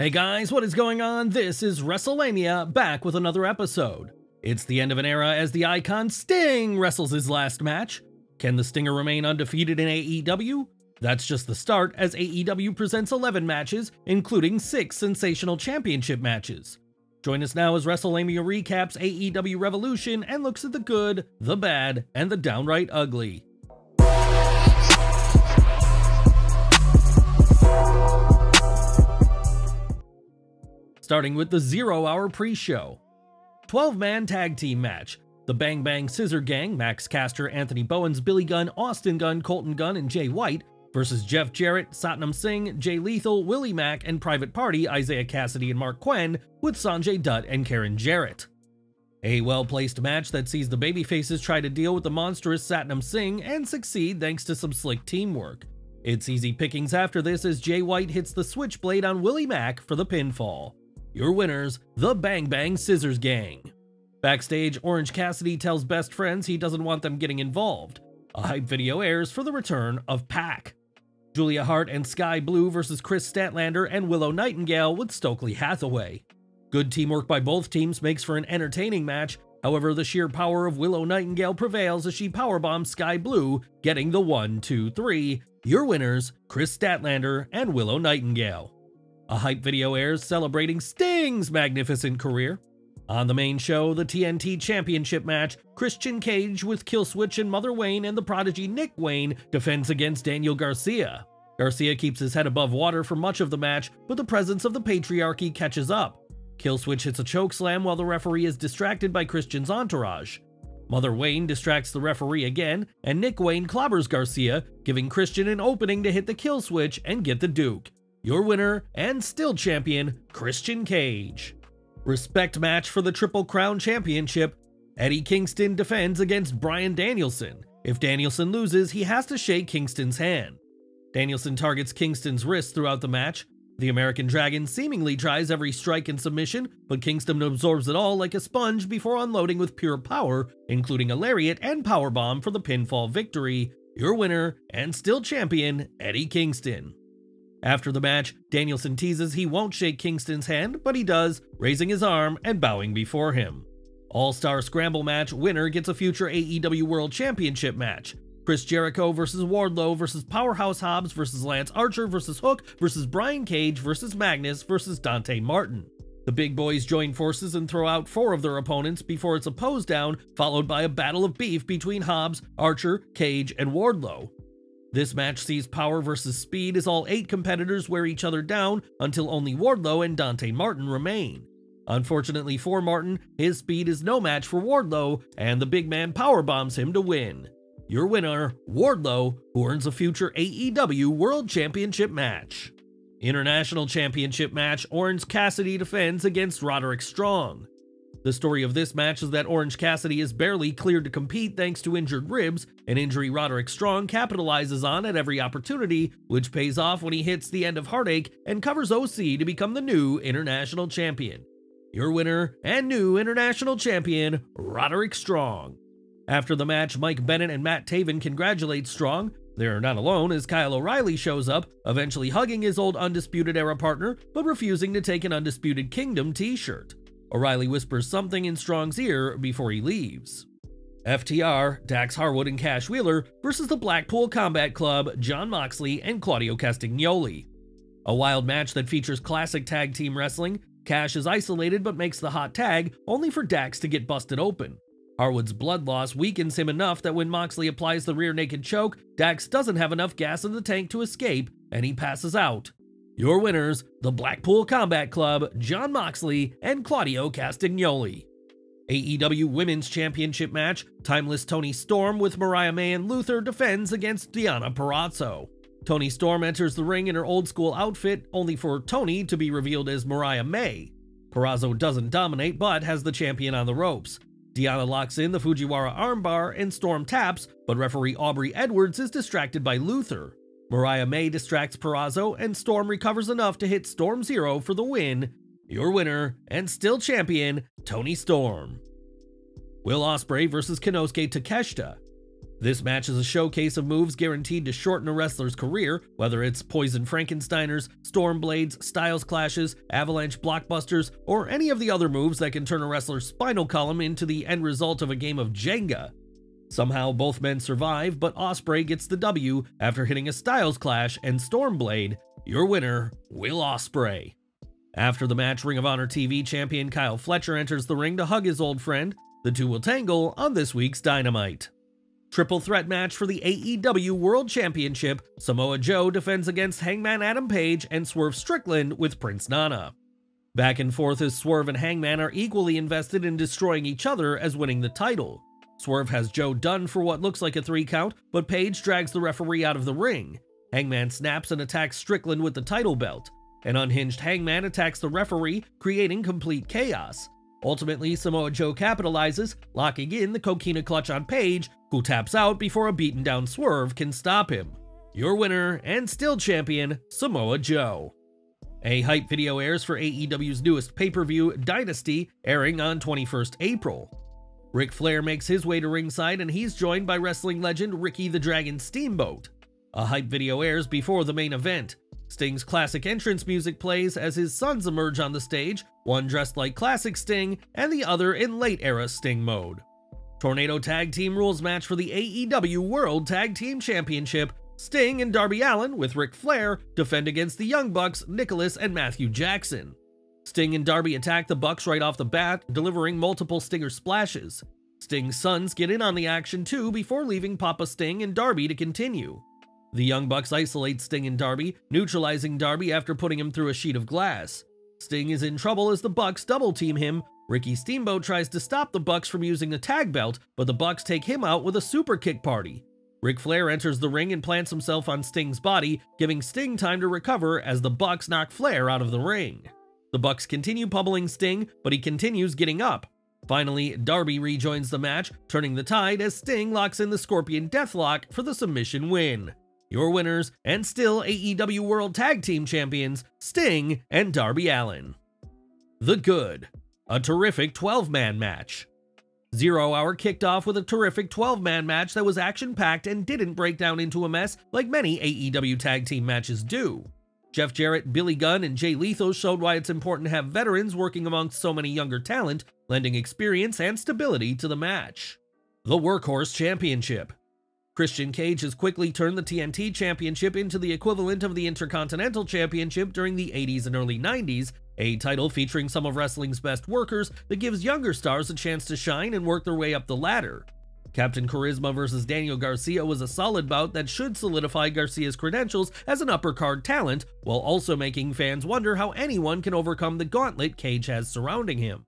Hey guys, what is going on? This is Wrestlelamia back with another episode. It's the end of an era as the icon Sting wrestles his last match. Can the Stinger remain undefeated in AEW? That's just the start as AEW presents 11 matches, including 6 sensational championship matches. Join us now as Wrestlelamia recaps AEW Revolution and looks at the good, the bad, and the downright ugly. Starting with the Zero Hour pre show. 12 man tag team match. The Bang Bang Scissor Gang, Max Caster, Anthony Bowens, Billy Gunn, Austin Gunn, Colten Gunn, and Jay White, versus Jeff Jarrett, Satnam Singh, Jay Lethal, Willie Mack, and Private Party, Isiah Kassidy and Marq Quen, with Sanjay Dutt and Karen Jarrett. A well-placed match that sees the babyfaces try to deal with the monstrous Satnam Singh and succeed thanks to some slick teamwork. It's easy pickings after this as Jay White hits the switchblade on Willie Mack for the pinfall. Your winners, the Bang Bang Scissors Gang. Backstage, Orange Cassidy tells best friends he doesn't want them getting involved. A hype video airs for the return of Pac. Julia Hart and Skye Blue versus Kris Statlander and Willow Nightingale with Stokely Hathaway. Good teamwork by both teams makes for an entertaining match, however the sheer power of Willow Nightingale prevails as she powerbombs Skye Blue, getting the 1, 2, 3. Your winners, Kris Statlander and Willow Nightingale. A hype video airs celebrating Sting's magnificent career. On the main show, the TNT Championship match, Christian Cage with Killswitch and Mother Wayne and the prodigy Nick Wayne defends against Daniel Garcia. Garcia keeps his head above water for much of the match, but the presence of the patriarchy catches up. Killswitch hits a chokeslam while the referee is distracted by Christian's entourage. Mother Wayne distracts the referee again, and Nick Wayne clobbers Garcia, giving Christian an opening to hit the kill switch and get the Duke your winner and still champion, Christian Cage. Respect match for the Triple Crown Championship. Eddie Kingston defends against Bryan Danielson. If Danielson loses, he has to shake Kingston's hand. Danielson targets Kingston's wrist throughout the match. The American Dragon seemingly tries every strike and submission, but Kingston absorbs it all like a sponge before unloading with pure power, including a lariat and powerbomb for the pinfall victory. Your winner and still champion, Eddie Kingston. After the match, Danielson teases he won't shake Kingston's hand, but he does, raising his arm and bowing before him. All-Star Scramble match winner gets a future AEW World Championship match. Chris Jericho versus Wardlow versus Powerhouse Hobbs versus Lance Archer versus Hook versus Brian Cage versus Magnus versus Dante Martin. The big boys join forces and throw out four of their opponents before it's a pose down, followed by a battle of beef between Hobbs, Archer, Cage, and Wardlow. This match sees power versus speed as all eight competitors wear each other down until only Wardlow and Dante Martin remain. Unfortunately for Martin, his speed is no match for Wardlow, and the big man power bombs him to win. Your winner, Wardlow, who earns a future AEW World Championship match. International Championship match, Orange Cassidy defends against Roderick Strong. The story of this match is that Orange Cassidy is barely cleared to compete thanks to injured ribs, an injury Roderick Strong capitalizes on at every opportunity, which pays off when he hits the end of Heartache and covers OC to become the new international champion. Your winner and new international champion, Roderick Strong. After the match, Mike Bennett and Matt Taven congratulate Strong. They're not alone as Kyle O'Reilly shows up, eventually hugging his old Undisputed Era partner, but refusing to take an Undisputed Kingdom t shirt. O'Reilly whispers something in Strong's ear before he leaves. FTR, Dax Harwood, and Cash Wheeler versus the Blackpool Combat Club, Jon Moxley, and Claudio Castagnoli. A wild match that features classic tag team wrestling. Cash is isolated but makes the hot tag, only for Dax to get busted open. Harwood's blood loss weakens him enough that when Moxley applies the rear naked choke, Dax doesn't have enough gas in the tank to escape, and he passes out. Your winners, the Blackpool Combat Club, Jon Moxley, and Claudio Castagnoli. AEW Women's Championship match, Timeless Toni Storm with Mariah May and Luther defends against Deonna Purrazzo. Toni Storm enters the ring in her old school outfit, only for Toni to be revealed as Mariah May. Purrazzo doesn't dominate, but has the champion on the ropes. Deonna locks in the Fujiwara armbar and Storm taps, but referee Aubrey Edwards is distracted by Luther. Mariah May distracts Purrazzo, and Storm recovers enough to hit Storm Zero for the win. Your winner, and still champion, Toni Storm. Will Ospreay versus Konosuke Takeshita. This match is a showcase of moves guaranteed to shorten a wrestler's career, whether it's Poison Frankensteiners, Storm Blades, Styles Clashes, Avalanche Blockbusters, or any of the other moves that can turn a wrestler's spinal column into the end result of a game of Jenga. Somehow both men survive, but Ospreay gets the W after hitting a Styles Clash and Stormblade. Your winner, Will Ospreay. After the match, Ring of Honor TV champion Kyle Fletcher enters the ring to hug his old friend. The two will tangle on this week's Dynamite. Triple threat match for the AEW World Championship, Samoa Joe defends against Hangman Adam Page and Swerve Strickland with Prince Nana. Back and forth as Swerve and Hangman are equally invested in destroying each other as winning the title. Swerve has Joe done for what looks like a three count, but Page drags the referee out of the ring. Hangman snaps and attacks Strickland with the title belt. An unhinged Hangman attacks the referee, creating complete chaos. Ultimately, Samoa Joe capitalizes, locking in the Coquina clutch on Page, who taps out before a beaten down Swerve can stop him. Your winner and still champion, Samoa Joe. A hype video airs for AEW's newest pay-per-view, Dynasty, airing on 21st April. Ric Flair makes his way to ringside and he's joined by wrestling legend Ricky the Dragon Steamboat. A hype video airs before the main event. Sting's classic entrance music plays as his sons emerge on the stage, one dressed like classic Sting and the other in late era Sting mode. Tornado Tag Team Rules match for the AEW World Tag Team Championship. Sting and Darby Allin, with Ric Flair, defend against the Young Bucks, Nicholas and Matthew Jackson. Sting and Darby attack the Bucks right off the bat, delivering multiple Stinger splashes. Sting's sons get in on the action too before leaving Papa Sting and Darby to continue. The Young Bucks isolate Sting and Darby, neutralizing Darby after putting him through a sheet of glass. Sting is in trouble as the Bucks double team him. Ricky Steamboat tries to stop the Bucks from using the tag belt, but the Bucks take him out with a super kick party. Ric Flair enters the ring and plants himself on Sting's body, giving Sting time to recover as the Bucks knock Flair out of the ring. The Bucks continue pummeling Sting, but he continues getting up. Finally, Darby rejoins the match, turning the tide as Sting locks in the Scorpion Deathlock for the submission win. Your winners, and still AEW World Tag Team Champions, Sting and Darby Allin. The Good, a terrific 12 man match. Zero Hour kicked off with a terrific 12 man match that was action packed and didn't break down into a mess like many AEW tag team matches do. Jeff Jarrett, Billy Gunn, and Jay Lethal showed why it's important to have veterans working amongst so many younger talent, lending experience and stability to the match. The Workhorse Championship. Christian Cage has quickly turned the TNT Championship into the equivalent of the Intercontinental Championship during the 80s and early 90s, a title featuring some of wrestling's best workers that gives younger stars a chance to shine and work their way up the ladder. Captain Charisma versus Daniel Garcia was a solid bout that should solidify Garcia's credentials as an upper card talent, while also making fans wonder how anyone can overcome the gauntlet Cage has surrounding him.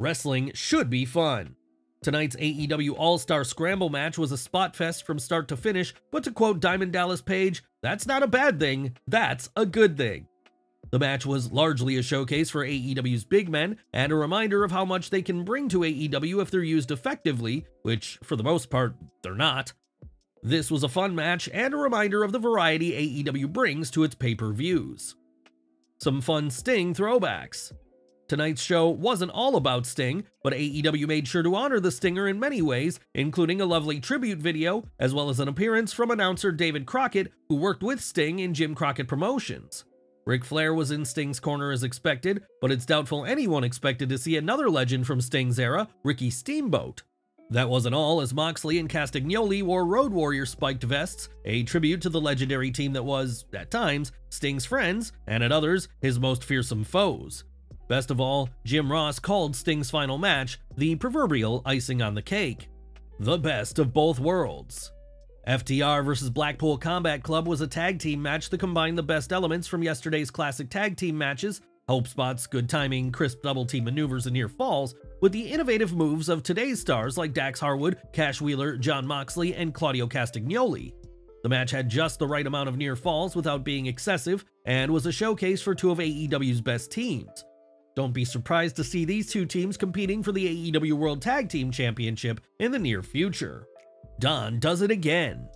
Wrestling should be fun. Tonight's AEW All-Star Scramble match was a spot fest from start to finish, but to quote Diamond Dallas Page, that's not a bad thing, that's a good thing. The match was largely a showcase for AEW's big men and a reminder of how much they can bring to AEW if they're used effectively, which, for the most part, they're not. This was a fun match and a reminder of the variety AEW brings to its pay-per-views. Some fun Sting throwbacks. Tonight's show wasn't all about Sting, but AEW made sure to honor the Stinger in many ways, including a lovely tribute video, as well as an appearance from announcer David Crockett, who worked with Sting in Jim Crockett Promotions. Ric Flair was in Sting's corner as expected, but it's doubtful anyone expected to see another legend from Sting's era, Ricky Steamboat. That wasn't all, as Moxley and Castagnoli wore Road Warrior spiked vests, a tribute to the legendary team that was, at times, Sting's friends, and at others, his most fearsome foes. Best of all, Jim Ross called Sting's final match the proverbial icing on the cake. The best of both worlds. FTR vs. Blackpool Combat Club was a tag team match that combined the best elements from yesterday's classic tag team matches, hope spots, good timing, crisp double team maneuvers, and near falls, with the innovative moves of today's stars like Dax Harwood, Cash Wheeler, Jon Moxley, and Claudio Castagnoli. The match had just the right amount of near falls without being excessive, and was a showcase for two of AEW's best teams. Don't be surprised to see these two teams competing for the AEW World Tag Team Championship in the near future. Don does it again.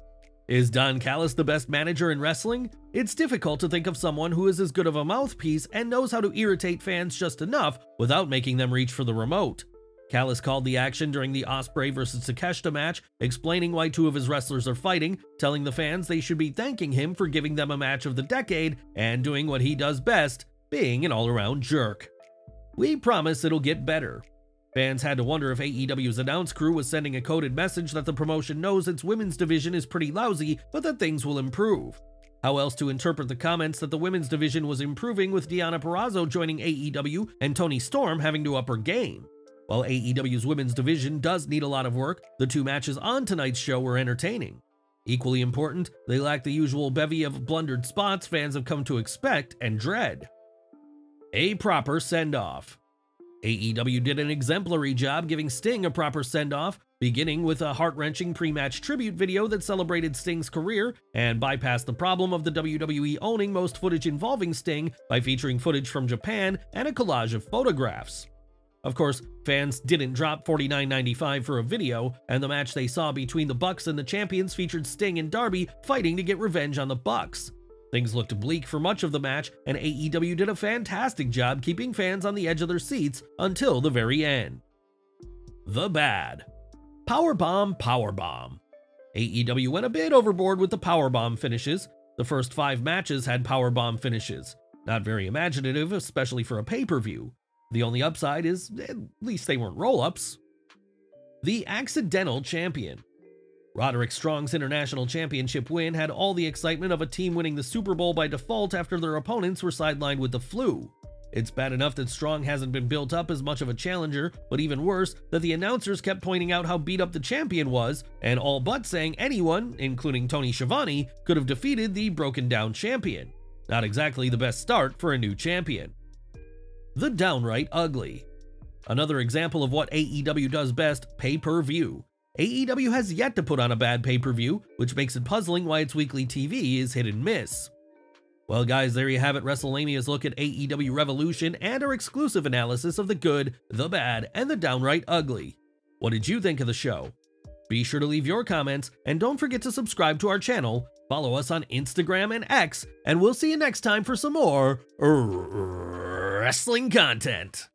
Is Don Callis the best manager in wrestling? It's difficult to think of someone who is as good of a mouthpiece and knows how to irritate fans just enough without making them reach for the remote. Callis called the action during the Ospreay vs. Takeshita match, explaining why two of his wrestlers are fighting, telling the fans they should be thanking him for giving them a match of the decade and doing what he does best, being an all-around jerk. We promise it'll get better. Fans had to wonder if AEW's announce crew was sending a coded message that the promotion knows its women's division is pretty lousy, but that things will improve. How else to interpret the comments that the women's division was improving with Deonna Purrazzo joining AEW and Toni Storm having to up her game? While AEW's women's division does need a lot of work, the two matches on tonight's show were entertaining. Equally important, they lack the usual bevy of blundered spots fans have come to expect and dread. A proper send-off. AEW did an exemplary job giving Sting a proper send-off, beginning with a heart-wrenching pre-match tribute video that celebrated Sting's career and bypassed the problem of the WWE owning most footage involving Sting by featuring footage from Japan and a collage of photographs. Of course, fans didn't drop $49.95 for a video, and the match they saw between the Bucks and the champions featured Sting and Darby fighting to get revenge on the Bucks. Things looked bleak for much of the match, and AEW did a fantastic job keeping fans on the edge of their seats until the very end. The Bad Powerbomb Powerbomb AEW went a bit overboard with the powerbomb finishes. The first five matches had powerbomb finishes. Not very imaginative, especially for a pay-per-view. The only upside is at least they weren't roll-ups. The Accidental Champion Roderick Strong's International Championship win had all the excitement of a team winning the Super Bowl by default after their opponents were sidelined with the flu. It's bad enough that Strong hasn't been built up as much of a challenger, but even worse, that the announcers kept pointing out how beat up the champion was, and all but saying anyone, including Tony Schiavone, could have defeated the broken down champion. Not exactly the best start for a new champion. The Downright Ugly Another example of what AEW does best, pay-per-view. AEW has yet to put on a bad pay-per-view, which makes it puzzling why its weekly TV is hit and miss. Well guys, there you have it, Wrestlelamia's look at AEW Revolution and our exclusive analysis of the good, the bad, and the downright ugly. What did you think of the show? Be sure to leave your comments, and don't forget to subscribe to our channel, follow us on Instagram and X, and we'll see you next time for some more wrestling content.